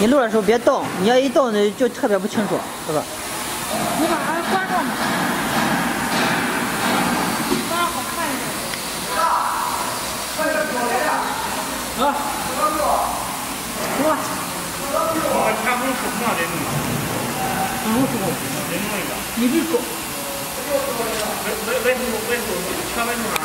你录的时候别动，你要一动呢就特别不清楚，是吧？你把它关上嘛，这样好看一点。啊，走吧。我全部是这样的弄的，嗯，我说得弄一个。你别说。没没没头没头全外头那。